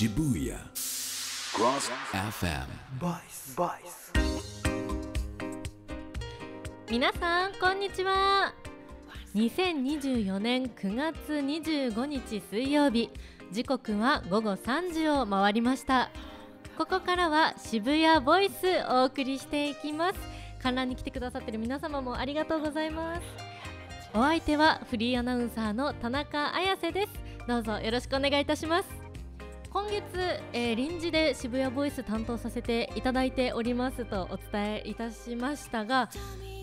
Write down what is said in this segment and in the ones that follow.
Shibuya. Cross FM. Vice. Vice. 皆さんこんにちは2024年9月25日水曜日時刻は午後3時を回りましたここからは渋谷ボイスお送りしていきます観覧に来てくださってる皆様もありがとうございますお相手はフリーアナウンサーの田中彩瀬ですどうぞよろしくお願いいたします今月、えー臨時で渋谷ボイス担当させていただいておりますとお伝えいたしましたが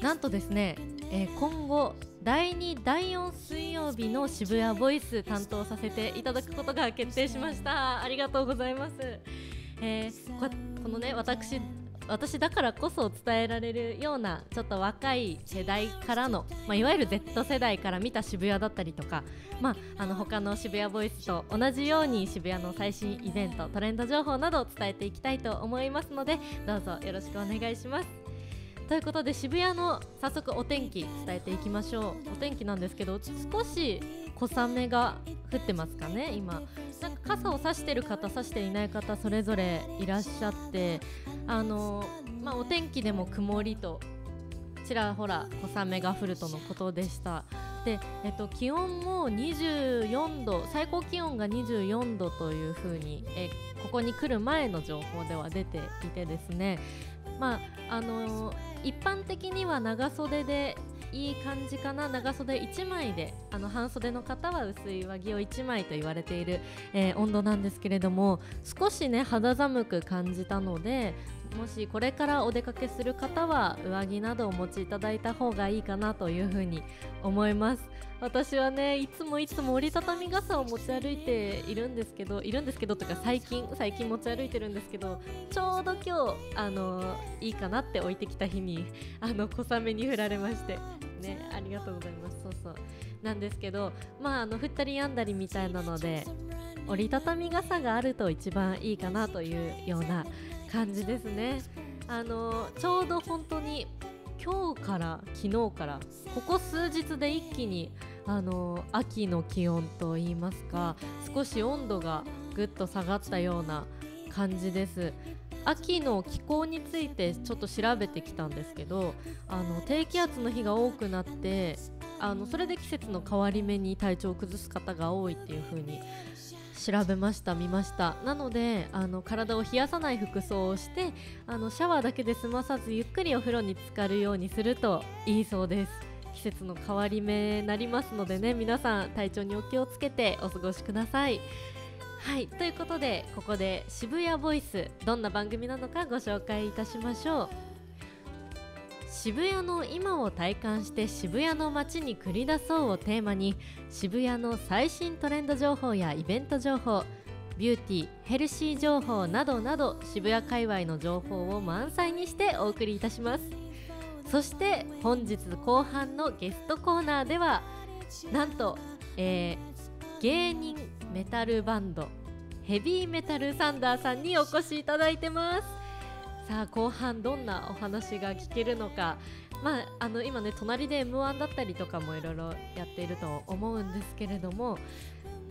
なんとですね、えー今後第2第4水曜日の渋谷ボイス担当させていただくことが決定しました。ありがとうございます、えーこのね私私だからこそ伝えられるようなちょっと若い世代からの、まあ、いわゆる Z 世代から見た渋谷だったりとか、まあ、あの他の渋谷ボイスと同じように渋谷の最新イベントトレンド情報などを伝えていきたいと思いますのでどうぞよろしくお願いします。ということで渋谷の早速お天気伝えていきましょう。お天気なんですけど少し小雨が降ってますかね今。なんか傘を差してる方差していない方それぞれいらっしゃってあのまあお天気でも曇りとちらほら小雨が降るとのことでした。で、えっと、気温も24度最高気温が24度というふうに、えここに来る前の情報では出ていてですね。まああの一般的には長袖でいい感じかな。長袖1枚であの半袖の方は薄い上着を1枚と言われている、えー温度なんですけれども少しね肌寒く感じたのでもしこれからお出かけする方は上着などをお持ちいただいた方がいいかなというふうに思います。私はねいつもいつも折りたたみ傘を持ち歩いているんですけどいるんですけどとか最近最近持ち歩いてるんですけどちょうど今日あのいいかなって置いてきた日にあの小雨に降られましてねありがとうございます。そうそう。なんですけどまああの降ったりやんだりみたいなので折りたたみ傘があると一番いいかなというような感じですね。あのちょうど本当に今日から昨日からここ数日で一気にあの秋の気温といいますか少し温度がぐっと下がったような感じです。秋の気候についてちょっと調べてきたんですけどあの低気圧の日が多くなってあのそれで季節の変わり目に体調を崩す方が多いっていう風に調べました見ました。なのであの体を冷やさない服装をしてあのシャワーだけで済まさずゆっくりお風呂に浸かるようにするといいそうです。季節の変わり目になりますのでね皆さん体調にお気をつけてお過ごしください。はいということでここで渋谷ボイスどんな番組なのかご紹介いたしましょう。渋谷の今を体感して渋谷の街に繰り出そうをテーマに渋谷の最新トレンド情報やイベント情報ビューティーヘルシー情報などなど渋谷界隈の情報を満載にしてお送りいたします。そして本日後半のゲストコーナーではなんと、えー芸人メタルバンドヘビーメタルサンダーさんにお越しいただいてます。さあ後半どんなお話が聞けるのか。まああの今ね隣で m 1だったりとかもいろいろやっていると思うんですけれども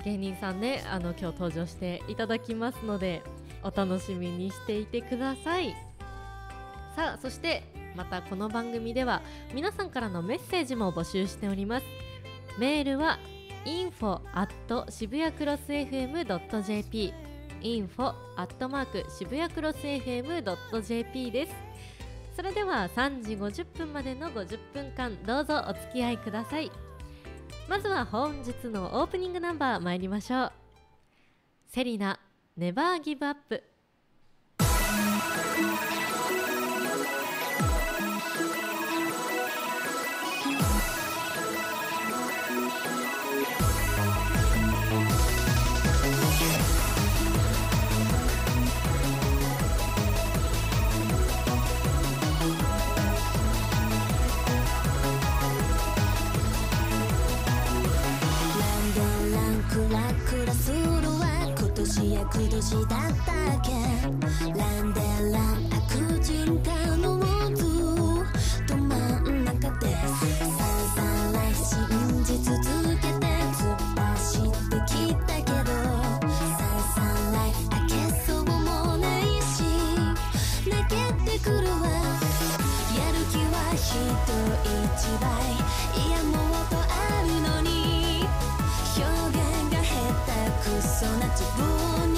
芸人さんねあの今日登場していただきますのでお楽しみにしていてください。さあそしてまたこの番組では皆さんからのメッセージも募集しております。メールは info at 渋谷クロス FM.jp info アットマーク渋谷クロス FM.jp です。それでは3時50分までの50分間どうぞお付き合いください。まずは本日のオープニングナンバー参りましょう。セリナネバーギブアップ。く年だったっけランデラ悪人頼むずど真ん中で朝から信じ続けて突っ走ってきたけどサンライ開けそうもないし泣けてくるわやる気は人一倍いやもうとあるのに表現が下手くそな自分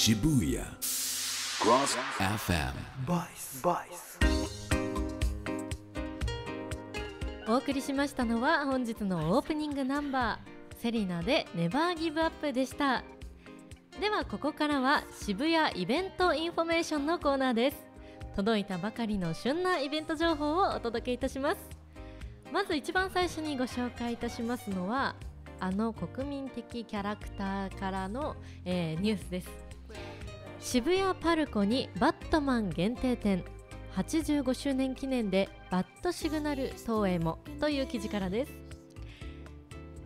Shibuya. Cross FM. Vice. Vice. お送りしましたのは本日のオープニングナンバーセリナで Never Give Up でしたではここからは渋谷イベントインフォメーションのコーナーです届いたばかりの旬なイベント情報をお届けいたしますまず一番最初にご紹介いたしますのはあの国民的キャラクターからの、えーニュースです渋谷パルコにバットマン限定店。85周年記念でバットシグナル投影もという記事からです。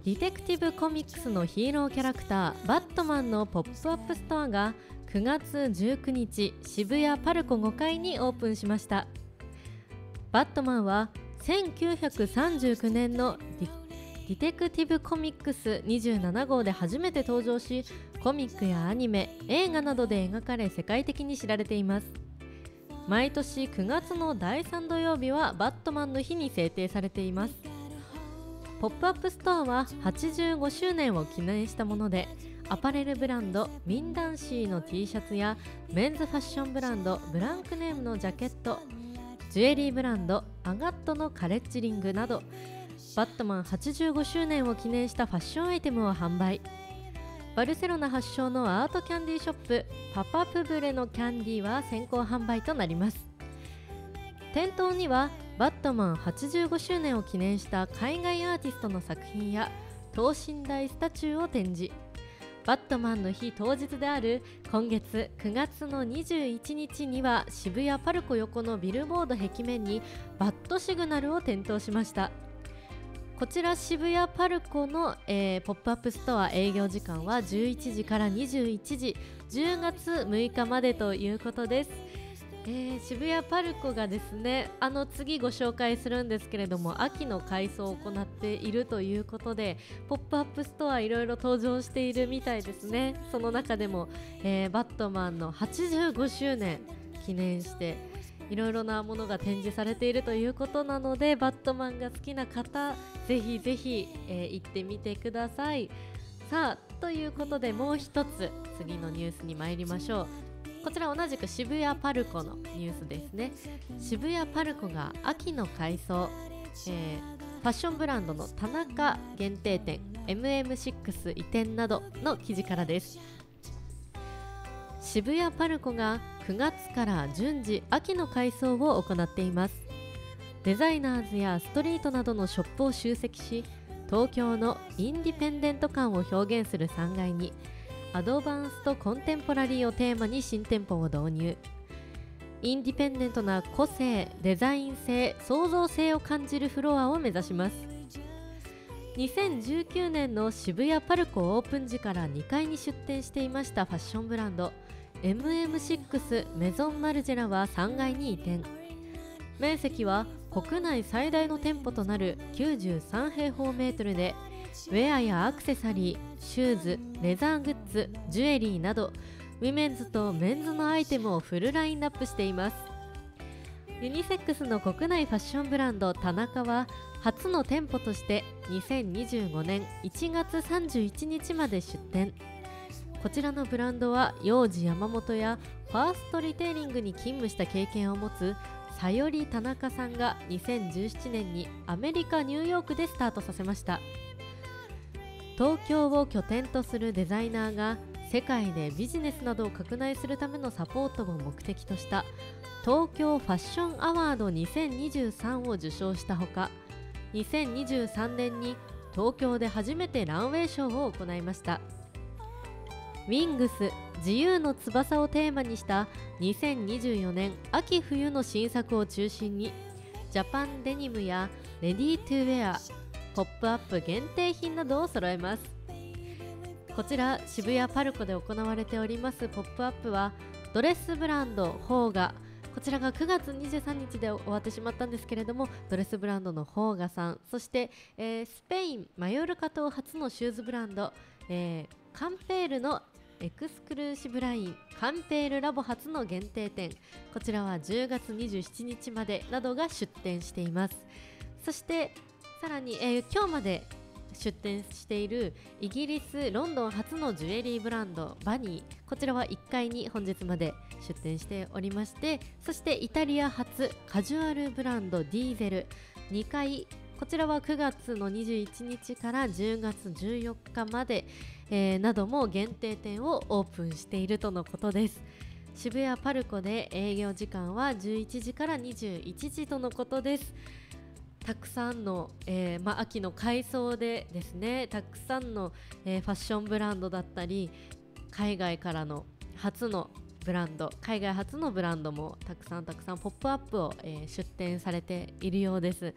ディテクティブコミックスのヒーローキャラクターバットマンのポップアップストアが9月19日渋谷パルコ5階にオープンしました。バットマンは1939年のディディテクティブコミックス27号で初めて登場しコミックやアニメ映画などで描かれ世界的に知られています。毎年9月の第3土曜日はバットマンの日に制定されています。ポップアップストアは85周年を記念したものでアパレルブランドミンダンシーの T シャツやメンズファッションブランドブランクネームのジャケットジュエリーブランドアガットのカレッジリングなどバットマン85周年を記念したファッションアイテムを販売。バルセロナ発祥のアートキャンディーショップパパプブレのキャンディーは先行販売となります。店頭にはバットマン85周年を記念した海外アーティストの作品や等身大スタチューを展示。バットマンの日当日である今月9月の21日には渋谷パルコ横のビルボード壁面にバットシグナルを点灯しました。こちら渋谷パルコの、えーポップアップストア営業時間は11時から21時10月6日までということです、えー渋谷パルコがですねあの次ご紹介するんですけれども秋の改装を行っているということでポップアップストアいろいろ登場しているみたいですね。その中でも、えーバットマンの85周年記念していろいろなものが展示されているということなのでバットマンが好きな方ぜひぜひ、えー行ってみてください。さあということでもう一つ次のニュースに参りましょう。こちら同じく渋谷パルコのニュースですね。渋谷パルコが秋の改装、えーファッションブランドの田中限定店 MM6 移転などの記事からです。渋谷パルコが9月から順次秋の改装を行っています。デザイナーズやストリートなどのショップを集積し東京のインディペンデント感を表現する3階にアドバンスとコンテンポラリーをテーマに新店舗を導入。インディペンデントな個性デザイン性創造性を感じるフロアを目指します。2019年の渋谷パルコオープン時から2階に出店していましたファッションブランド。MM6 メゾンマルジェラは3階に移転。面積は国内最大の店舗となる93平方メートルでウェアやアクセサリーシューズレザーグッズジュエリーなどウィメンズとメンズのアイテムをフルラインナップしています。ユニセックスの国内ファッションブランド田中は初の店舗として2025年1月31日まで出店。こちらのブランドは幼児山本やファーストリテイリングに勤務した経験を持つさより田中さんが2017年にアメリカ・ニューヨークでスタートさせました。東京を拠点とするデザイナーが世界でビジネスなどを拡大するためのサポートを目的とした東京ファッションアワード2023を受賞したほか2023年に東京で初めてランウェイショーを行いました。ウィングス自由の翼をテーマにした2024年秋冬の新作を中心にジャパンデニムやレディートゥウェアポップアップ限定品などを揃えます。こちら渋谷パルコで行われておりますポップアップはドレスブランドホーガこちらが9月23日で終わってしまったんですけれどもドレスブランドのホーガさんそして、えースペインマヨルカ島初のシューズブランド、えーカンペールのエクスクルーシブラインカンペールラボ初の限定店。こちらは10月27日までなどが出店しています。そしてさらに、えー今日まで出店しているイギリス・ロンドン初のジュエリーブランドバニー。こちらは1階に本日まで出店しておりましてそしてイタリア初カジュアルブランドディーゼル。2階こちらは9月の21日から10月14日まで、えーなども限定店をオープンしているとのことです。渋谷パルコで営業時間は11時から21時とのことです。たくさんの、えーまあ、秋の改装でですねたくさんの、えーファッションブランドだったり海外からの初のブランド海外初のブランドもたくさんたくさんポップアップを、えー出展されているようです。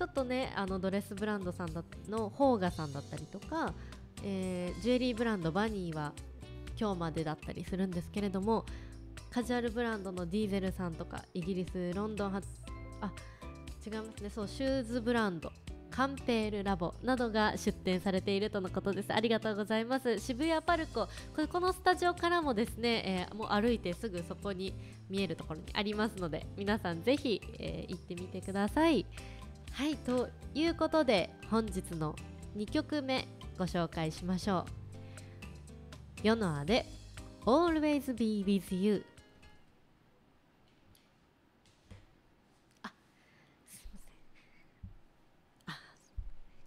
ちょっとねあのドレスブランドさんだのホーガさんだったりとか、えージュエリーブランドバニーは今日までだったりするんですけれどもカジュアルブランドのディーゼルさんとかイギリスロンドン発あ違いますね。そうシューズブランドカンペールラボなどが出展されているとのことです。ありがとうございます。渋谷パルコここのスタジオからもですね、えーもう歩いてすぐそこに見えるところにありますので皆さんぜひ、えー行ってみてください。はいということで本日の2曲目ご紹介しましょう。ヨノアで Always Be With You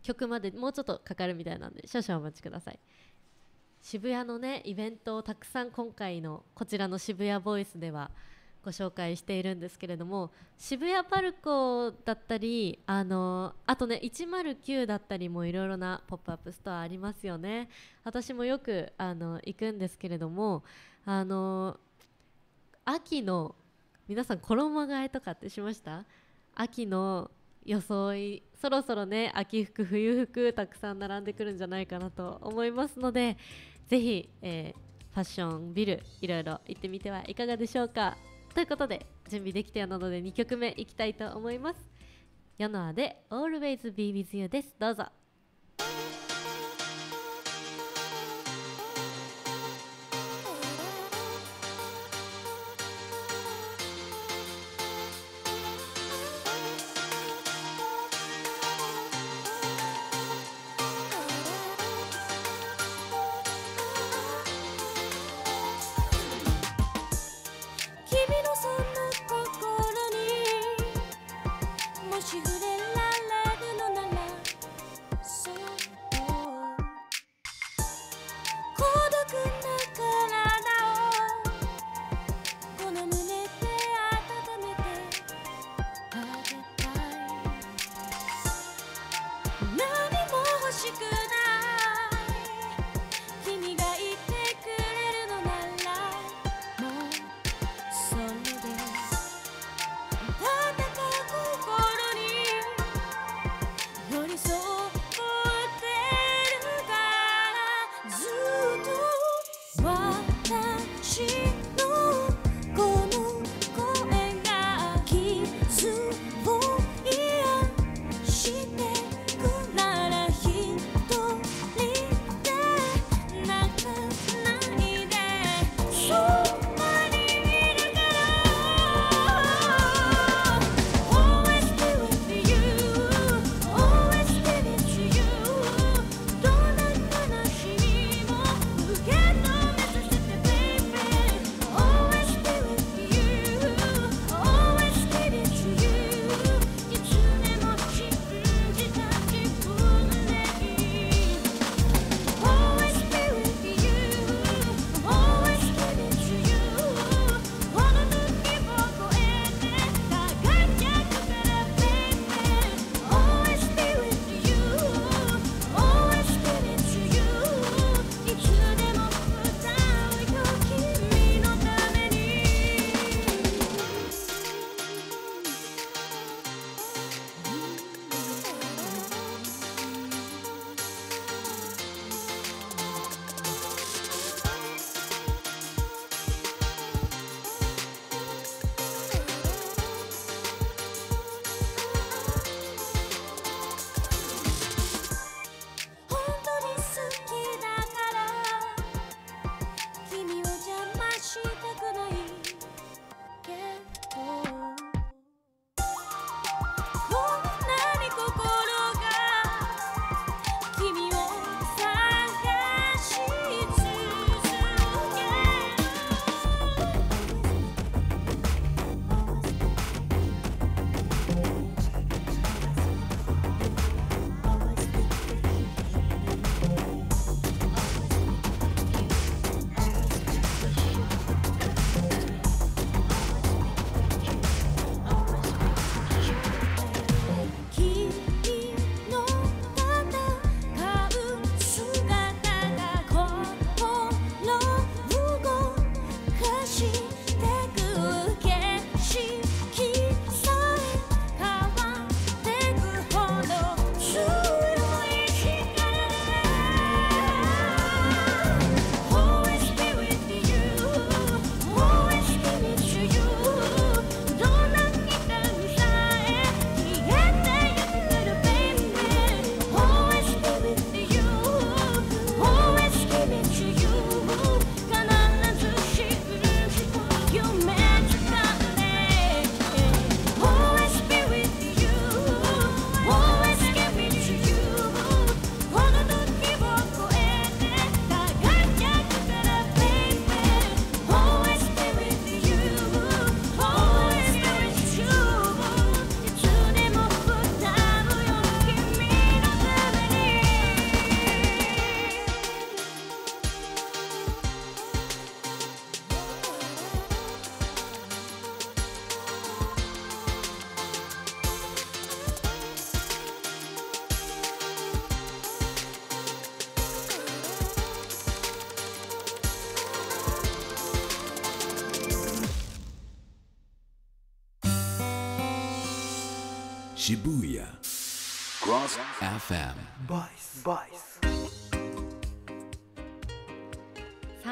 曲までもうちょっとかかるみたいなんで少々お待ちください。渋谷のねイベントをたくさん今回のこちらの渋谷ボイスではご紹介しているんですけれども渋谷パルコだったりあのあとね109だったりもいろいろなポップアップストアありますよね。私もよくあの行くんですけれどもあの秋の皆さん衣替えとかってしました？秋の装いそろそろね秋服冬服たくさん並んでくるんじゃないかなと思いますのでぜひ、えー、ファッションビルいろいろ行ってみてはいかがでしょうか？ということで準備できたようなので2曲目いきたいと思います。ヨノアで Always Be With You です。どうぞ。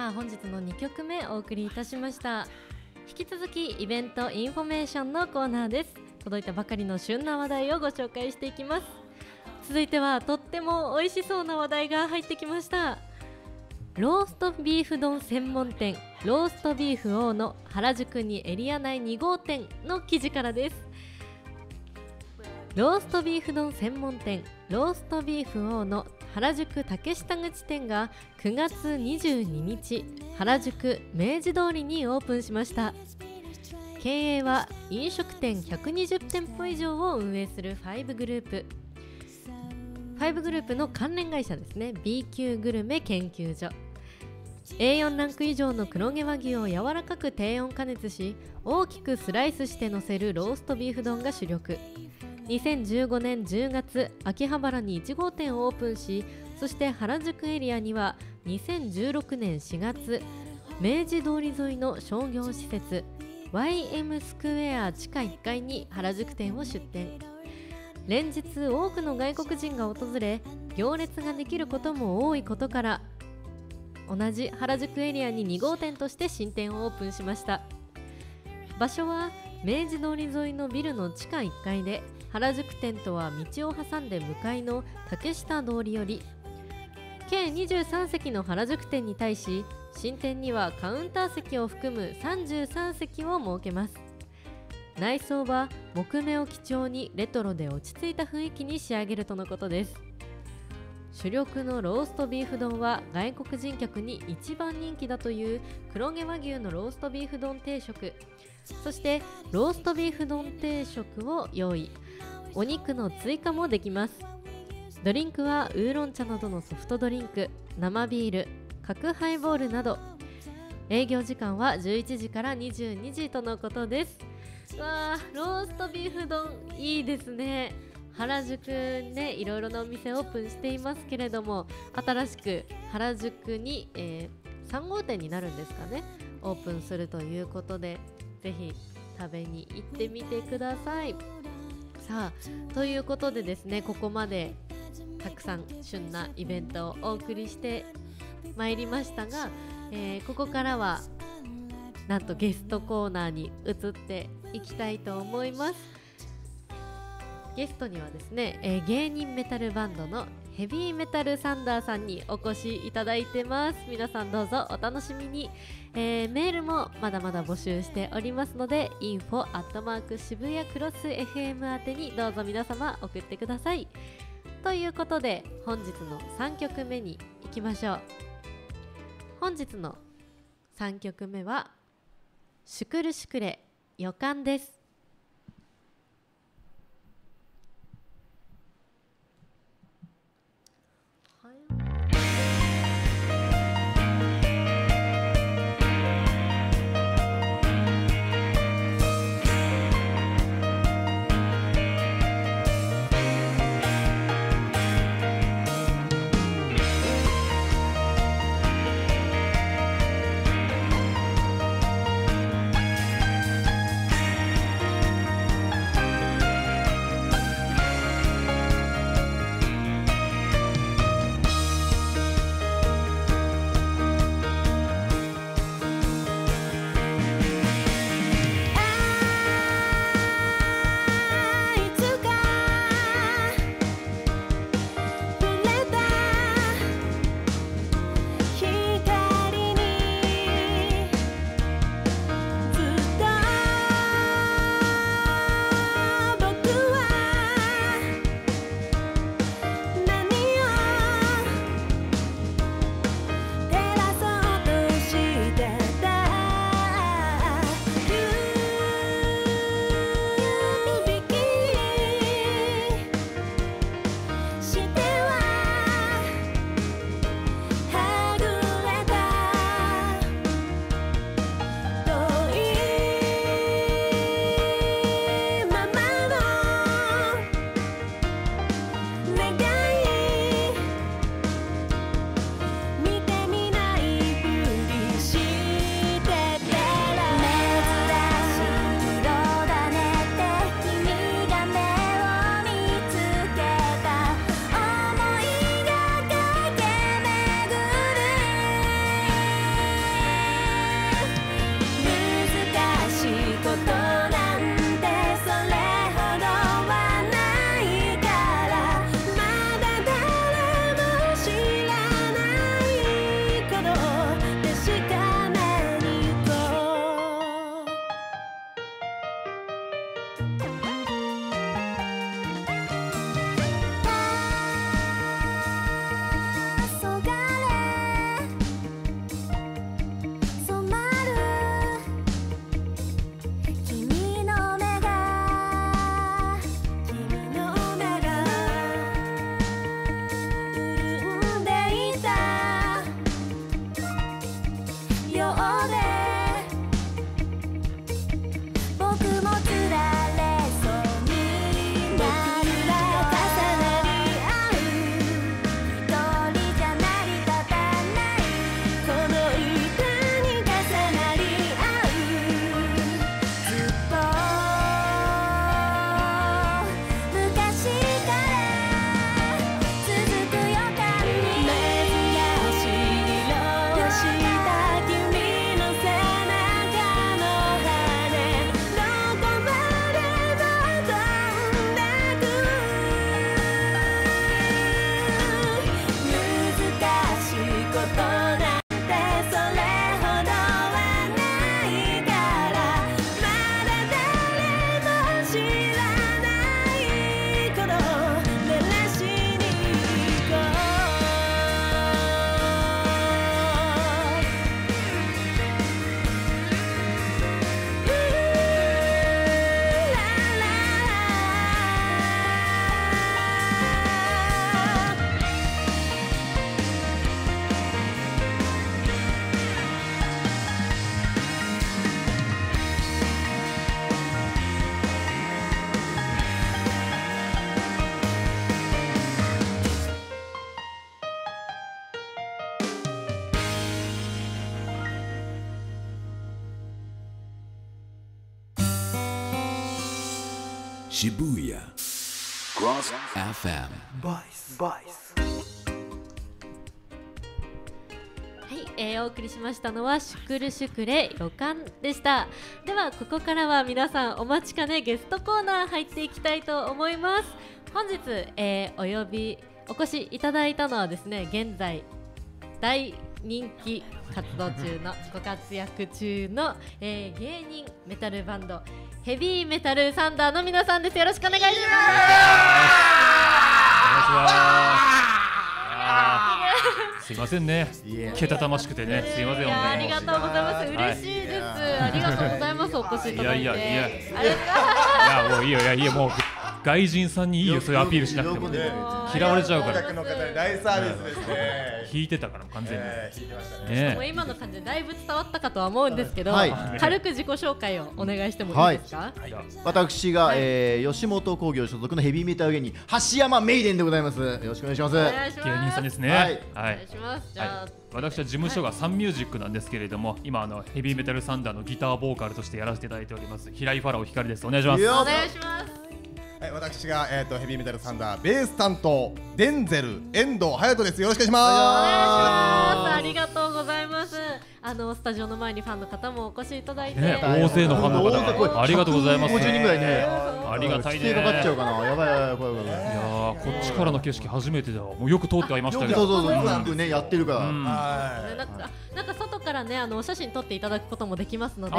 さあ本日の2曲目お送りいたしました。引き続きイベントインフォメーションのコーナーです。届いたばかりの旬な話題をご紹介していきます。続いてはとっても美味しそうな話題が入ってきました。ローストビーフ丼専門店ローストビーフ王の原宿にエリア内2号店の記事からです。ローストビーフ丼専門店ローストビーフ王の原宿竹下口店が9月22日原宿明治通りにオープンしました。経営は飲食店120店舗以上を運営する5グループ。5グループの関連会社ですね。B 級グルメ研究所。A4 ランク以上の黒毛和牛を柔らかく低温加熱し大きくスライスして乗せるローストビーフ丼が主力。2015年10月秋葉原に1号店をオープンしそして原宿エリアには2016年4月明治通り沿いの商業施設 YM スクエア地下1階に原宿店を出店。連日多くの外国人が訪れ行列ができることも多いことから同じ原宿エリアに2号店として新店をオープンしました。場所は明治通り沿いのビルの地下1階で原宿店とは道を挟んで向かいの竹下通りより計23席の原宿店に対し新店にはカウンター席を含む33席を設けます。内装は木目を基調にレトロで落ち着いた雰囲気に仕上げるとのことです。主力のローストビーフ丼は外国人客に一番人気だという黒毛和牛のローストビーフ丼定食。そしてローストビーフ丼定食を用意。お肉の追加もできます。ドリンクはウーロン茶などのソフトドリンク生ビール角ハイボールなど。営業時間は11時から22時とのことです。わあローストビーフ丼いいですね。原宿ねいろいろなお店オープンしていますけれども新しく原宿に、えー3号店になるんですかね。オープンするということでぜひ食べに行ってみてください。さあということでですねここまでたくさん旬なイベントをお送りしてまいりましたが、えーここからはなんとゲストコーナーに移っていきたいと思います。ゲストにはですね、えー芸人メタルバンドのヘビーメタルサンダーさんにお越しいただいてます。皆さんどうぞお楽しみに、えーメールもまだまだ募集しておりますので info アットマーク渋谷クロス FM 宛てにどうぞ皆様送ってください。ということで本日の3曲目にいきましょう。本日の3曲目は「シュクルシュクレ予感」です「渋谷 Cross FM Vice. Vice. はい、えーお送りしましたのはシュクルシュクレ予感でしたではここからは皆さんお待ちかねゲストコーナー入っていきたいと思います本日、えーお呼びお越しいただいたのはですね現在大人気活動中のご活躍中の、えー芸人メタルバンドヘビーメタルサンダーの皆さんですよろしくお願いしますすいませんね。けたたましくてね、すいません。いやありがとうございます。はい嬉しいです。ありがとうございます。お越しいただいて。いやいやいやあれですかいやもういいよいやいやもう外人さんにいいよそういうアピールしなくても嫌われちゃうからお客の方に大サービスですね。引いてたから完全に。えー引いてましたね。ねもう今の感じでだいぶ伝わったかとは思うんですけど、はい軽く自己紹介をお願いしてもいいですか？じゃあ私が、はいえー吉本興業所属のヘビーメタル芸人橋山メイデンでございますよろしくお願いしますお願いします。芸人さんですね。ははいい。お願いします。じゃあ、はい、私は事務所がサンミュージックなんですけれども今あのヘビーメタルサンダーのギターボーカルとしてやらせていただいております平井ファラオ光ですお願いしますお願いします。はい、私がえっ、とヘビーメタルサンダーベース担当デンゼル遠藤隼人です。よろしくお願いしお願いしまます。ありがとうございます。あのスタジオの前にファンの方もお越しいただいて、ね大勢のファンの方が。ありがとうございます。150人ぐらいねありがたいねかかっちゃうかなやばいやばい怖い怖い怖いいやーこっちからの景色初めてだわ。もうよく通ってはいましたけど。そうそうそう。よくねやってるから、うん。す。はねなんか外からねあのお写真撮っていただくこともできますので、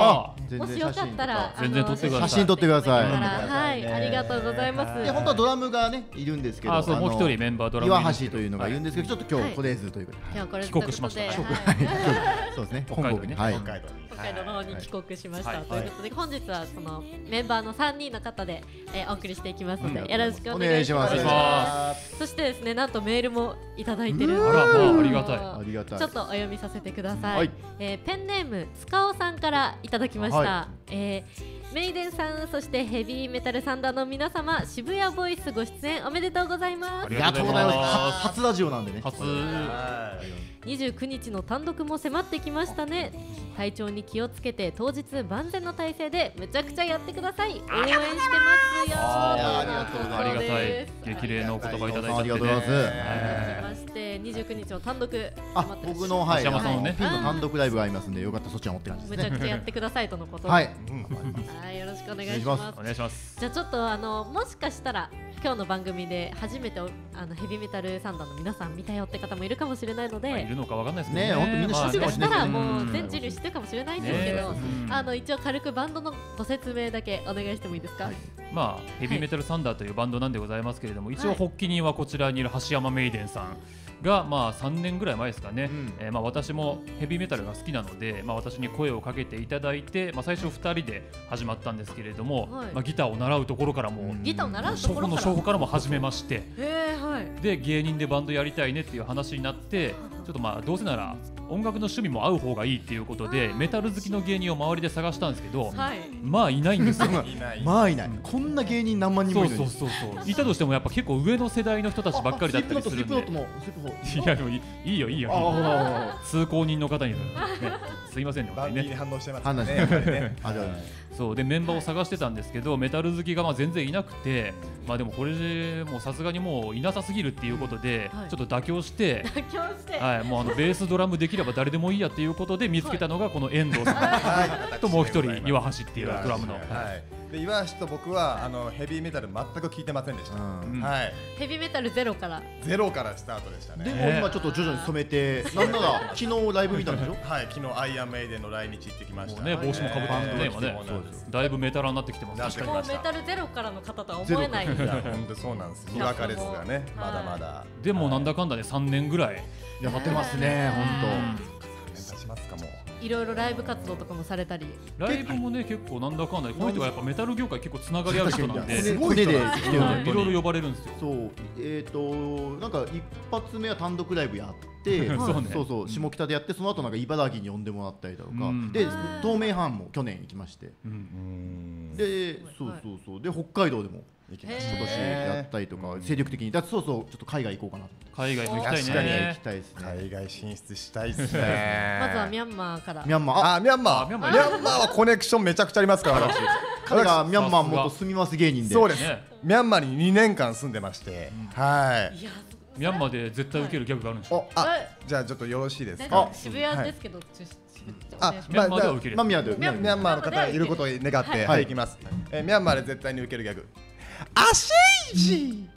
もしよかったら全然撮ってください。写真撮ってください。はい、ありがとうございます。で本当はドラムがねいるんですけどあそうのもう一人メンバードラム岩橋というのがいるんですけどちょっと今はい日来れずということで、今日これ帰国しましたとい。うことではいそうですね。本国にはいい。北海道海道の方に帰国しました、はいということで、本日はそのメンバーの3人の方で、えーお送りしていきますので、うん。よろしくおお願いします。そしてですねなんとメールもいただいてる。あらまあありがたい。ありがたい。ちょっとお読みさせてください、はい。えーペンネーム塚尾さんからいただきました、はえーメイデンさんそしてヘビーメタルサンダーの皆様渋谷ボイスご出演おめでとうございます。ありがとうございます。初ラジオなんでね。初29日の単独も迫ってきましたね。体調に気をつけて当日万全の体制でむちゃくちゃやってください。応援してますよ。ありがとうござい。ますありがたい。激励のお言葉いただいてありがとうございます。ねそして29日の単独あ僕のはい。橋山さんのね。あピンの単独ライブがありますんでよかったらそっちは持って感じですむちゃくちゃやってくださいとのこと。ではい。はい。よろしくお願いしお願いします。お願いします。じゃあちょっとあのもしかしたら今日の番組で初めておあのヘビーメタルサンダーの皆さん見たよって方もいるかもしれないので、まあいるのかわかんないですね。ほんとみんな知ってるかもしれないもしかしたらもう全人類知ってるかもしれないんですけど、ね。うん。あの一応軽くバンドのご説明だけお願いしてもいいですか？まあヘビーメタルサンダーというバンドなんでございますけれども、一応はい。発起人はこちらにいる橋山メイデンさんがまあ3年ぐらい前ですかね、うん。えーまあ私もヘビーメタルが好きなので、まあ、私に声をかけていただいて、まあ、最初2人で始まったんですけれども、はい。まあ、ギターを習うところからもう、ギターを習うと初歩のころから。初歩からも始めまして。えー、はい。で芸人でバンドやりたいねっていう話になってちょっとまあどうせなら音楽の趣味も合う方がいいっていうことでメタル好きの芸人を周りで探したんですけど、はい。まあいないんですよ。いないまあいない。こんな芸人何万人そうそうもいるのにそうそういたとしてもやっぱ結構上の世代の人たちばっかりだったりするんでいやでもいいいいよいいよ。通行人の方に、ね、すいませんね本当にね。反応してます判断してね。そうでメンバーを探してたんですけどメタル好きがまあ全然いなくてまあでもこれでもうさすがにもういなさすぎるっていうことで、はい。ちょっと妥協して妥協して。はい、もうあのベースドラムできれば誰でもいいやっていうことで見つけたのがこの遠藤さん、はい。ともう一人岩橋っていうドラムの、はい、で岩橋と僕はあのヘビーメタル全く聞いてませんでした、うん。はい。ヘビーメタルゼロから。ゼロからスタートでしたね。でも今ちょっと徐々に染めてなんなら昨日ライブ見たんでしょ？はい昨日アイアンメイデンの来日行ってきました。もうね帽子もかぶってますね今ねそうです。だいぶメタラになってきてます。なってきもうメタルゼロからの方とは思えない。いや本当そうなんです。にわかですがね。まだまだ。でもなんだかんだで3年ぐらいやってますね本経ちますかもいろいろライブ活動とかもされたり。ライブもね結構なんだかんだでこの人がやっぱメタル業界結構つながりある人なん当ですごい人でいいろいろよ呼ばれるんですよ。そう。えっとなんか一発目は単独ライブやって そうね。そうそう下北でやってその後なんか茨城に呼んでもらったりだとか。うん。で東名阪も去年行きまして。うん。でそうそうそう。で北海道でも今年やったりとか精力的に。だってそうそうちょっと海外行こうかな。海外も行きたい確かに行ね。きたいですね。海外進出したいですね。まずはミャンマーから。ミャンマー。ああミャンマー。あミャンマー。はコネクションめちゃくちゃありますから私。彼がミャンマー元住みます芸人で。そうです。ね。ミャンマーに2年間住んでまして。はい。いや。ミャンマーで絶対受けるギャグがあるんでしょおあはい。じゃあちょっとよろしいです全か然渋谷ですけど、あお願いしミャンマーでは受ける。まあミャンマーでミャンミャンマーの方がいることを願って、はい、はいい、きます。えーミャンマーで絶対に受けるギャグ。アシェイジ。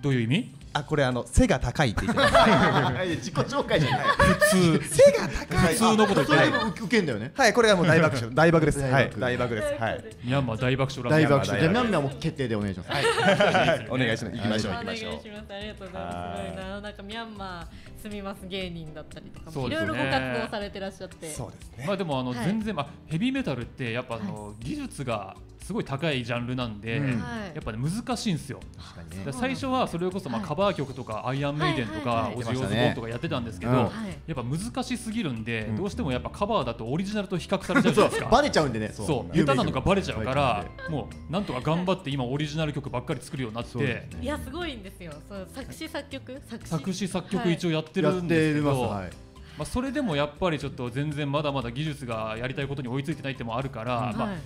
どういう意味？あ、これあの背が高いって言ってます。はい。自己紹介じゃない。普通。背が高い。普通のこと言ってる。それでも受けんだよね。はい、これはもう大爆笑、大爆です。はい、大爆です。はい。ミャンマー大爆笑大爆笑。でミミャンマーも決定でお願いします。はい、お願いします。行きましょう、お願い。し行きましょう。ます。ありがとうございます。すごいな、なんかミャンマー住みます芸人だったりとかも、いろいろご活動されてらっしゃって。そうですね。まあでもあのはい。全然、まあヘビーメタルってやっぱあの技術がすごい高いジャンルなんで、うん。はい。やっぱね難しいんですよ。最初はそれこそまあはい。カバー曲とかアイアンメイデンとかオジー・オズボーンとかやってたんですけど。やっぱ難しすぎるんで、うん。どうしてもやっぱカバーだとオリジナルと比較されちゃうじゃないですか。バレちゃうんでね。そう。下手なのがバレちゃうからもうなんとか頑張って今オリジナル曲ばっかり作るようになっていやすごいんですよ。そう作詞作曲？作詞。作詞作曲はい一応やってるんですけど、はいまあ、それでもやっぱりちょっと全然まだまだ技術がやりたいことに追いついてないってのもあるから、はいまあ、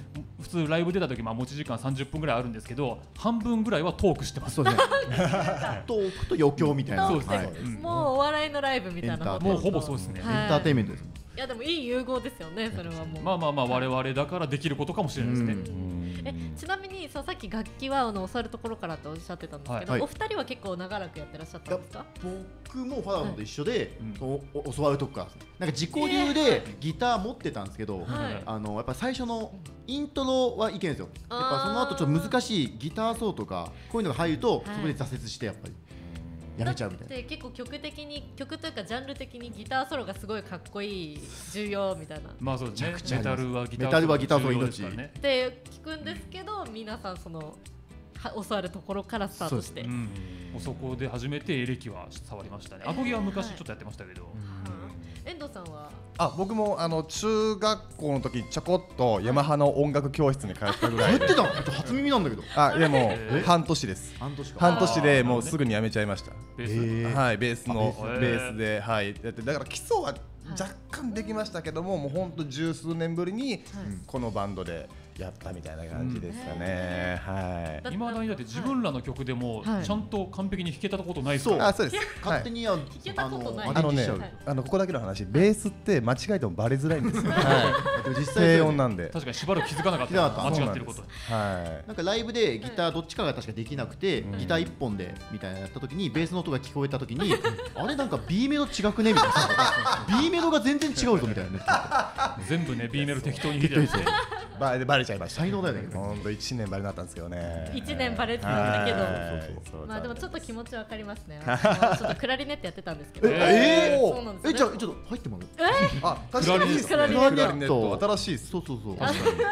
普通ライブ出た時まあ持ち時間30分ぐらいあるんですけど半分ぐらいはトークしてます。そうですね。トークと余興みたいな。そうですねはい。うんもうお笑いのライブみたいな。もうほぼそうですね、はい。エンターテインメントですいやでもいい融合ですよねそれはもう。まあまあまあ我々だからできることかもしれないですね、うん。えちなみにそうさっき楽器はあの教わるところからとおっしゃってたんですけど、はい。お二人は結構長らくやってらっしゃったんですか？僕もファダさんと一緒で、うんそのお教わるとこからなんか自己流でギター持ってたんですけど、はい。あのやっぱ最初のイントロはいけんですよ。やっぱその後ちょっと難しいギターソーとかこういうのが入ると、はい。そこで挫折してやっぱりやめちゃうみたいな。で結構曲的に曲というかジャンル的にギターソロがすごいかっこいい重要みたいな。まあそうですね。めちゃくちゃあります。メタルはギターメタルはギターソロ重要ですからね。って聞くんですけど皆さんそのは教わるところからスタートして。う。ん、もうそこで初めてエレキは触りましたね。アコギは昔ちょっとやってましたけど、遠藤さんは？あ、僕もあの中学校の時ちょこっとヤマハの音楽教室に通ったぐらいで。やって。た？初耳なんだけど。あ、いやもえう半年です。半年か。半年でもうすぐに辞めちゃいました。ベーはい、ベースのあベースベースで、はい、だってだから基礎は若干できましたけども、もう本当十数年ぶりにこのバンドでやったみたいな感じですかね、はい。だいまだにだって自分らの曲でもはい。ちゃんと完璧に弾けたことないですそう。からあそうです。勝手にあけたことない。あのねあのここだけの話ベースって間違えてもバレづらいんですよ、はでも実い、際低音なんで。確かにしばらく気づかなかった間違ってること。はなんかライブでギターどっちかが確かできなくて、うんギター一本でみたいなのやった時にベースの音が聞こえた時にあれなんか B メロ違くね？みたいな。B メロが全然違うぞみたいな。ね 全部ね B メロ適当に弾いてるんですよ。い、バレバレちゃいました、才能だよね。本当一年バレになったんですけどね。一年バレてたんだけど。まあでもちょっと気持ちわかりますね。ちょっとクラリネットやってたんですけど。えそうなんですよえじゃあちょっと入ってもらう？あ、確かに。クラリネット。新しい。そうそうそう。あ確かに。で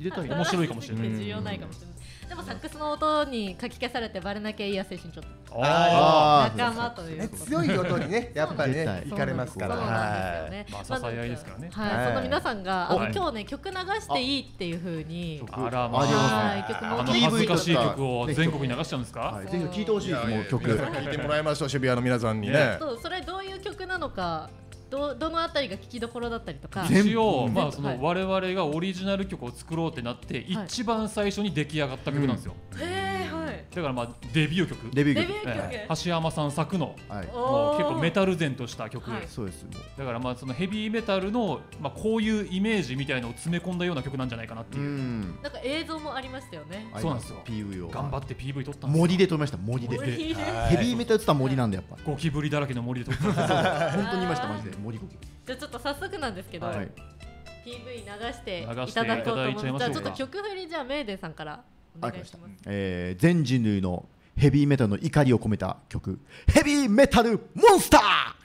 入れたいな。面白いかもしれない。重要ないかもしれない。でもサックスの音にかき消されてバレなきゃいいや精神ちょっと。ああー仲間という。強い音にね、やっぱりね行かれますから。そうなんですよね。まあ支え合いですからね。はい、はい。その皆さんがあのはい。今日ね曲流していいっていう風に。あらまあ。曲のあの恥ずかしい曲を全国に流しちゃうんですか？はい、ぜひ聴いてほしいです。もう曲。聞いてもらいましょう、渋谷の皆さんにねね。そうそれどういう曲なのか、どどのあたりが聞きどころだったりとか。全部。一応、まあ、はい。その我々がオリジナル曲を作ろうってなって、はい。一番最初に出来上がった曲なんですよ、へー。はい。だからまあデビュー曲。デビュー曲。デビュー曲。ええ。橋山さん作のはい。もう結構メタル前とした曲、はい。そうですもう。だからまあそのヘビーメタルの、まあ、こういうイメージみたいのを詰め込んだような曲なんじゃないかなってういう、ん。なんか映像もありましたよね。そうなんですよ。PV を。頑張って PV 撮ったんですよ。森で撮りました森で。森ヘでビーメタルって言ったら森なんでやっぱ。ゴキブリだらけの森で撮ったんですよ。本当にいましたマジで。森ゴキ。じゃあちょっと早速なんですけど、はい。はい PV 流していただこうと思います。じゃあちょっと曲振りじゃあメイデーさんからありました。えー全人類のヘビーメタルの怒りを込めた曲ヘビーメタルモンスター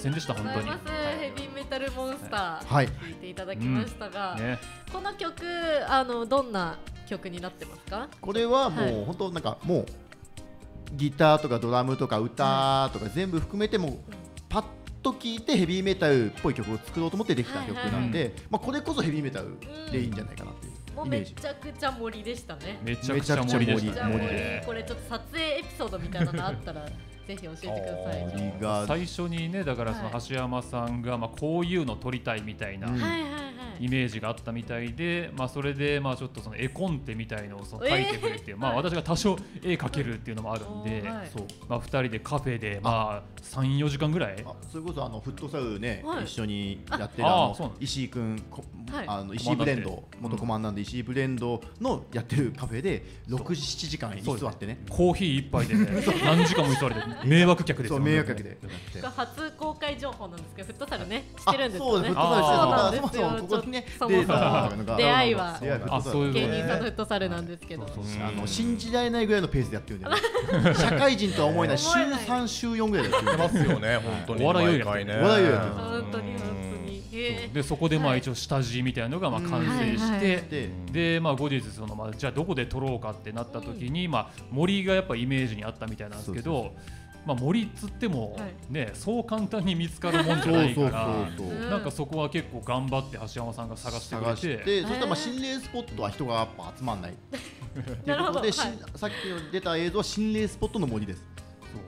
せんでした本当にありがとうございます。ヘビーメタルモンスター、はい。聴いていただきましたが、ね。この曲あのどんな曲になってますか？これはもはい。う本当なんかもうギターとかドラムとか歌とか全部含めてもうパッと聴いてヘビーメタルっぽい曲を作ろうと思ってできた曲なんで、まあこれこそヘビーメタルでいいんじゃないかなっていうもうめイメージ。ちゃくちゃ森でしたね。めちゃくちゃ森でしたね。これちょっと撮影エピソードみたいなのあったらぜひ教えてください。最初にねだからそのはい橋山さんがまあこういうの撮りたいみたいな、うんはいはいはい。イメージがあったみたいで、まあ、それでまあちょっとその絵コンテみたいのをその描いてくれて、まあ、はい。私が多少絵描けるっていうのもあるんで、はい。そう。まあ、2人でカフェでまあ34時間ぐらい？あそれこそあのフットサルね、はい。一緒にやってるああの石井君こはい。あの石井ブレンド元コマンダント石井ブレンドのやってるカフェで6、7時間居座ってね。コーヒー一杯で、ね、何時間も居座れて迷惑客ですよそう迷惑客で。初公開情報なんですけどフットサルね知ってるんですよね。あそうですフットあサルしてそうなんですよ。そもそもここにね出会いは。芸人さんのフットサルなんですけど。そうそうあの信じられないぐらいのペースでやってるんで、ね、社会人とは思えない週思えない3週4ぐらいでやってますよね本当にお笑いより本当に本当に。へー。でそこでまはいあ一応下地みたいなのがまあ完成しはいはい。て、ででまあ後日そのまあじゃあどこで撮ろうかってなった時に、まあ森がやっぱイメージにあったみたいなんですけどまあ森っつってもはい。ねそう簡単に見つかるもんじゃないからそうそううん。なんかそこは結構頑張って橋山さんが探してくれててそしたらまあ心霊スポットは人がやっぱ集まんない。っていうことで、しはい。さっきの出た映像は心霊スポットの森です。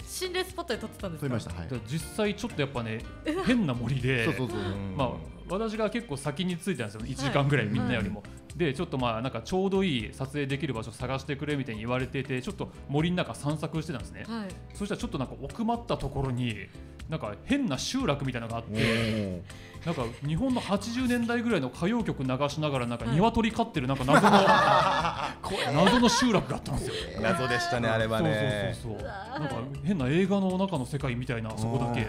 心霊スポットで撮ってたんですか？撮りましたはい。実際ちょっとやっぱね 変な森でそうそうそう。まあ私が結構先に着いたんですよ1時間ぐらいみんなよりも、でちょっとまあなんかちょうどいい撮影できる場所探してくれみたいに言われててちょっと森の中散策してたんですね、はい。そしたらちょっとなんか奥まったところになんか変な集落みたいなのがあってなんか日本の80年代ぐらいの歌謡曲流しながらなんか鶏飼ってるなんか謎の 謎の集落があったんですよ。謎でしたねあれはね。そうそうそうそう。なんか変な映画の中の世界みたいなそこだけ。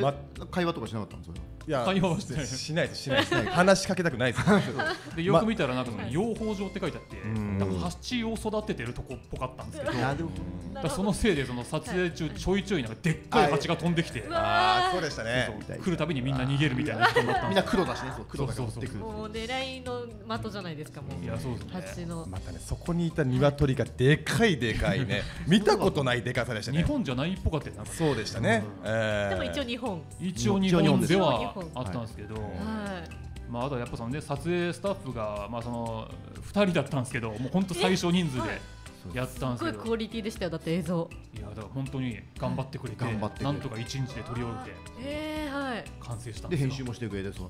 ま会話とかしなかったんですよ。いや会話はしてない。しないです。しないです。話しかけたくないです。でよく見たらなんかその養蜂場って書いてあってん。なんかハチを育ててるとこっぽかったんですけどそのせいでその撮影中ちょいちょいなんかでっかいハチが飛んできてああそうでしたね。来るたびにみんな逃げるみたいなみんでな黒だしねそう黒だってくる。もう狙いの的じゃないですかもう。すいやそうですね蜂の。またねそこにいた鶏がでかいでかいね見たことないでかさでした日ね本じゃないっぽかったよなんかそうでしたね。えー。でも一応日本。一応日本では本あったんですけど、はい。まあ、あとはやっぱそのね撮影スタッフがまあその2人だったんですけどもう本当最小人数でやったんですすけど。ごいクオリティでしたよだって映像。いやだから本当に頑張ってくれて頑張ってなんとか1日で撮り終えて。え完成したんですよ。で編集もしてくれてそう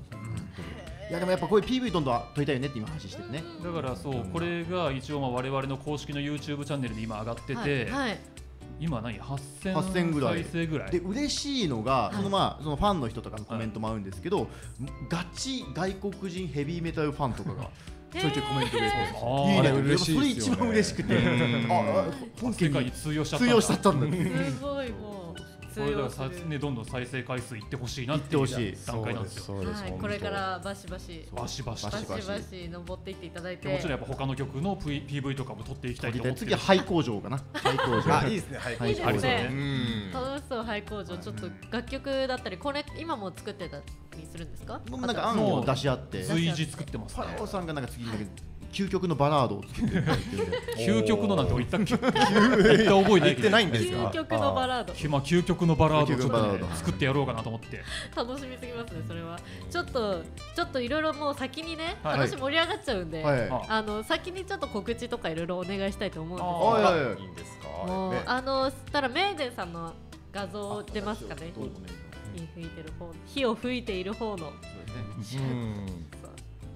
いやでもやっぱこういう PV どんどん撮りたいよねって今話しててね。だからそうこれが一応まあ我々の公式の YouTube チャンネルで今上がってて、はい、はい、今何？8000 8000ぐらい。再生ぐらい。で嬉しいのが、そのまあそのファンの人とかのコメントもあるんですけど、ガチ外国人ヘビーメタルファンとかが ちょいちょいコメントくれて、あー。いいね。嬉しいそれですよね一番嬉しくて、うん。ああ本家世界にに通用しちゃった通用しちゃったんだ。すごいもう通用するね、どんどん再生回数いってほしいなっていう段階なんですよ。はい、これからバシバシ。バシバシ。バシバシ登っていっていただいて。もちろんやっぱ他の曲の P PV とかも撮っていきたいと思って次は廃工場かな廃工場あいいですね廃工場。あいそうね。楽しそう廃工場。ちょっと楽曲だったりこれ今も作ってたりするんですか？なんか案を出し合って。随時作ってますね。さんがなんか次に究極のバラードを作ってる。究極のなんて言ったっけ？言った覚えないけど。言ってないんですか？究極のバラード。きまあ究極のバラードをちょっとね作ってやろうかなと思って。楽しみすぎますねそれは。ちょっとちょっといろいろもう先にねはい。話盛り上がっちゃうんで、はい。あ。あの先にちょっと告知とかいろいろお願いしたいと思うんで。すあはいはいんですかけどもうね。あのしたらメイデンさんの画像出ますかね。火吹いてる方火を吹いている方の。そうですね。うん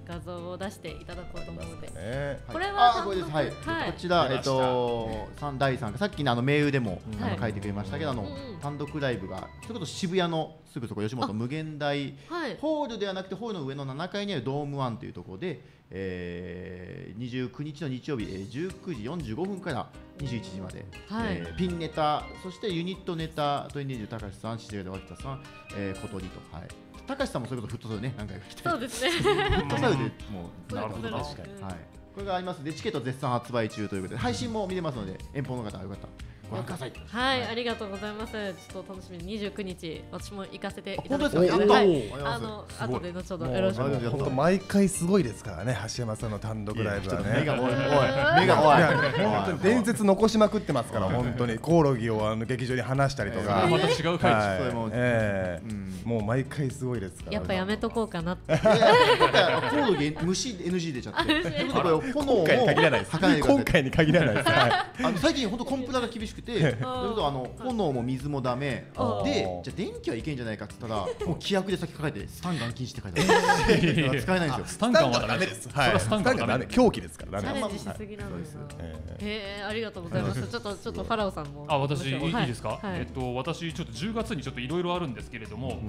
画像を出していただこうと思うので、ね。これはこれです。はい、はい。こちらえっと三第三さっきのあのメールでも、はいあの書いてくれましたけどあの、うん単独ライブがそれこそ渋谷のすぐそこ吉本無限大はい。ホールではなくてホールの上の7階にあるドームワンというところで、えー、29日の日曜日、えー、19時45分から21時まで、はい。えーピンネタそしてユニットネタトイネージュ高橋さんシチュエード脇田さん、えー、小鳥とはい高橋さんもそういうことフットサルね何回か来て。そうですね。フットサルでもうなるほど確かうんはい、これがあります。でチケット絶賛発売中ということで配信も見れますので遠方の方はよかったらご覧くださいはい、ありがとうございます。ちょっと楽しみに。29日、私も行かせていただきあ本当ですか？はい、あの後で後ほどよろしくお願いしやった本当毎回すごいですからね橋山さんの単独ライブはね。目がおい。目がい。おい。や本当に伝説残しまくってますから本当に。コオロギをあの劇場に話したりとか、また違う回はい。それもええうん。もう毎回すごいですからやっぱやめとこうかなって。コオロギ虫 NG 出ちゃって。今回に限らないです。今回に限らないです、最近本当コンプラが厳しくしくてそれこそあの炎も水もダメ。あでじゃあ電気はいけんじゃないかって言ったら もう規約で先書かれてスタンガン禁止って書いてある。使えないんですよ。スタンガンはダメはダメです。はスタンガンはダメ。ダメ。狂気ですからダメチャレンジしすぎなんだな。えへえありがとうございます。ちょっとちょっとファラオさんも。あ私いい,、はい。ですか、はい。えっと私ちょっと10月にちょっといろいろあるんですけれども、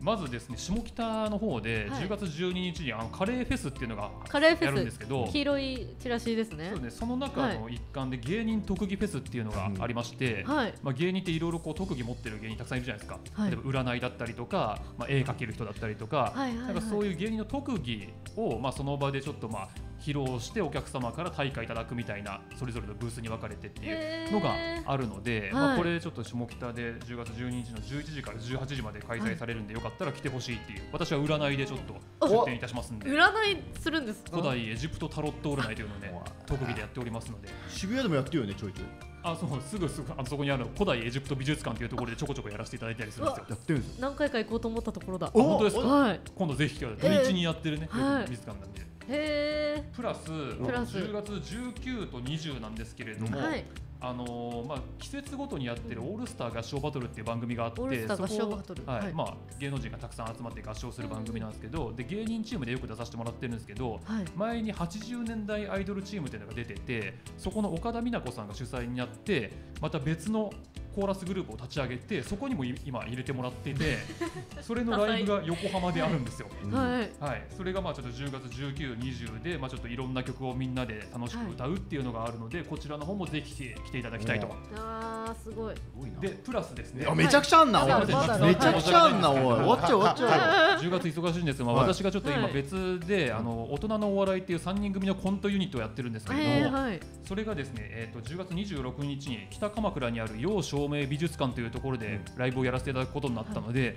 まずですね下北の方ではい。10月12日にあのカレーフェスっていうのがカレーフやるんですけど黄色いチラシですね。そうね、その中の一環で芸人特技フェスっていうのがありまして、はい。まあ、芸人っていろいろこう特技持ってる芸人たくさんいるじゃないですか、はい。例えば占いだったりとか、まあ、絵描ける人だったりとか、はいはいはい。なんかそういう芸人の特技を、まあ、その場でちょっとまあ披露してお客様から対価いただくみたいなそれぞれのブースに分かれてっていうのがあるので、まあ、これちょっと下北で10月12日の11時から18時まで開催されるんでよかったら来てほしいっていう私は占いでちょっと出店いたしますんで。占いするんですか？古代エジプトタロット占いというのをね特技でやっておりますので。渋谷でもやってるよねちょいちょい。あそうすぐすぐあのそこにある古代エジプト美術館というところでちょこちょこやらせていただいたりするんですよ。やってるんですよ。何回か行こうと思ったところだ。あ本当ですか？はい。今度ぜひ来てください土日にやってるね、はい。美術館なんで。へえプラスプラス。10月19と20なんですけれども、はい。あのーまあ、季節ごとにやってるオールスター合唱バトルっていう番組があってオールスター合唱そこバトル。はい。はい。まあ、芸能人がたくさん集まって合唱する番組なんですけど、で芸人チームでよく出させてもらってるんですけど、はい。前に80年代アイドルチームっていうのが出ててそこの岡田美奈子さんが主催になってまた別のコーラスグループを立ち上げてそこにもい今入れてもらってて それのライブが横浜であるんですよ。はい。はい、それがまあちょっと10月19、20で、まあ、ちょっといろんな曲をみんなで楽しく歌うっていうのがあるので、こちらの方もぜひ来ていただきたいと。あーすごい。で、プラスですね。あめちゃくちゃあんなおい。めちゃくちゃあんなおい。終わっちゃう終わっちゃう。10月忙しいんですが、私がちょっと今はい。別で、あの大人のお笑いっていう3人組のコントユニットをやってるんですけれども、へーはい。それがですね、えー、と10月26日に北鎌倉にある陽照明美術館というところでライブをやらせていただくことになったので、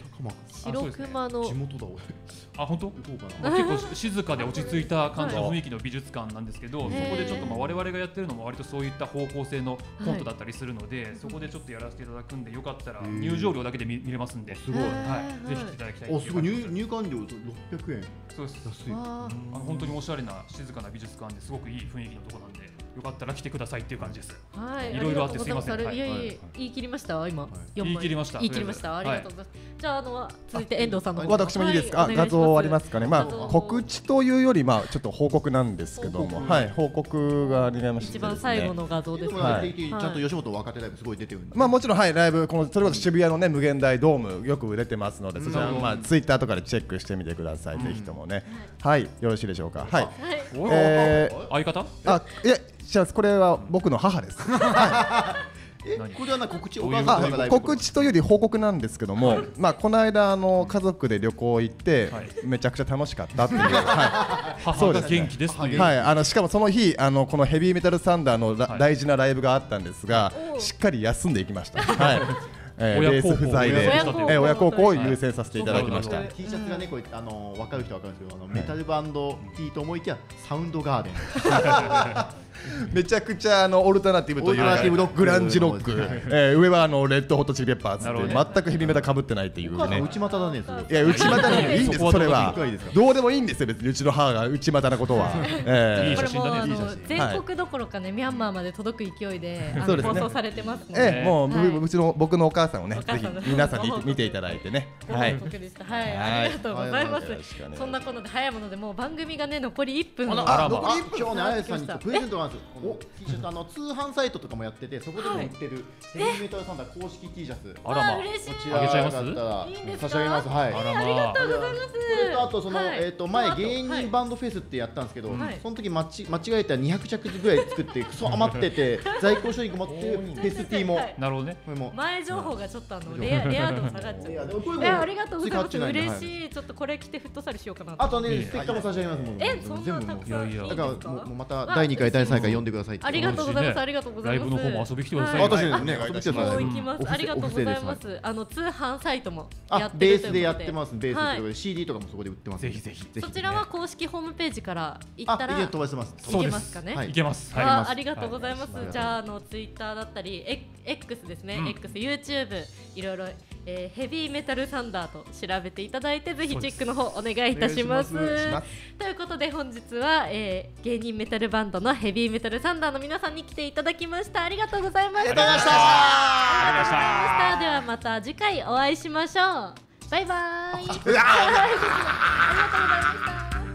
白熊の地元だ俺。あ本当？結構 静かで落ち着いた感じの雰囲気の美術館なんですけど、はいそこでちょっとまあ我々がやってるのも割とそういった方向性のコントだったりするので、そこでちょっとやらせていただくんでよかったらー入場料だけで見見れますんで、すごい。はい、ぜひいただきたいおすごい。入入入館料600円。そうです。安い。わあの本当におしゃれな静かな美術館ですごくいい雰囲気のところなんでよかったら来てくださいっていう感じです。ーはい。いろいろあってす。いません。い。やいやはい。言い切りました？今。言い切りました。言い切りました。ありがとうございます。じゃああの続いて遠藤さんの方。私もいいですか、画像ありますかね、まあ、告知というより、まあ、ちょっと報告なんですけども、はい、報告がありまして。一番最後の画像でですもはい。ちゃんと吉本若手ライブすごい。出てるんでまあもちろんはい。ライブこのそれこそ渋谷のね無限大ドームよく売れてますのでそちらうんまあツイッターとかでチェックしてみてください、ぜひともね。はい。よろしいでしょうか？はい。えー。相方？あいや違いますこれは僕の母です。え何これはな告知お母さん告知というより報告なんですけども、まあこの間あの家族で旅行行って、はい。めちゃくちゃ楽しかったっていう、は 母が元気ですとい、いう。はい、あのしかもその日あのこのヘビーメタルサンダーのら、はい。大事なライブがあったんですがしっかり休んでいきました。はい。えー、親孝行ベース不在で、親孝行えー親孝行を優先させていただきました。はい T シャツがねこれあの分かる人は分かるんですけどあのメタルバンド T と思いきやサウンドガーデン めちゃくちゃあのオルタナティブというオルタナティブロック。グランジロック、えー、上はあのレッドホットチリペッパーズって全くヘビメタ被ってないっていうね。内股だねいいや内股でも いいんですそこはそれは。どうでもいいですか？どうでもいいんですよ別に。うちの母が内股なことは、えー。これいい写真だねもあのいい写真。全国どころかねミャンマーまで届く勢いであそうですね。の放送されてますのでええ、もう、はい。うちの僕のお母さんをね、ぜひ皆さんに見ていただいてね。ごはい。ありがとうございます。そんなこので早いものでもう番組がね残り1分。をあらまあ。今日ねあやさんにプレゼントがあるんです。よこの T シャツあの通販サイトとかもやっててそこでも売ってるヘビーメタルサンダー公式 T シャツ。こあらまわ嬉しい。ちあげちゃいますらよかったら。いいんですか？差し上げます。はい。あらまあ。ありがとうございます。これとあとその、はい。えっ、と前芸人バンドフェスってやったんですけど、はい。その時間違間違えた。ら200着ぐらい作ってクソ余ってて 在庫処理困ってるフェス T も、はいなるほどね。これも。前情報がちょっとあのレア レア度下がっちゃいやうえありがとうございます。嬉しい。ちょっとこれ着てフットサルしようかなと。あとねステッカーも差し上げますもん。えそんな全部もうたくさんいやいやだからもうまた第2回第3回読んでくださいありがとうございます。ありがとうございます。ライブの方も遊びに来てください。は私ね。あね遊び来てください。もう行きます。ありがとうございます。あの通販サイトもやあってベースでやってますベースで CD とかもそこで売ってますぜひぜひ。そちらは公式ホームページから行ったら飛ばしてます。行けますかね。はい。いけます。あはいありがとうございます。はい。じゃああのツイッターだったり、エ X ですね、うん。X、YouTube いろいろえーヘビーメタルサンダーと調べていただいてぜひチェックの方お願いいたします。ということで本日は、えー芸人メタルバンドのヘビーメタルサンダーの皆さんに来ていただきました。ありがとうございました。ありがとうございました。ではまた次回お会いしましょう。バイバイ。ありがとう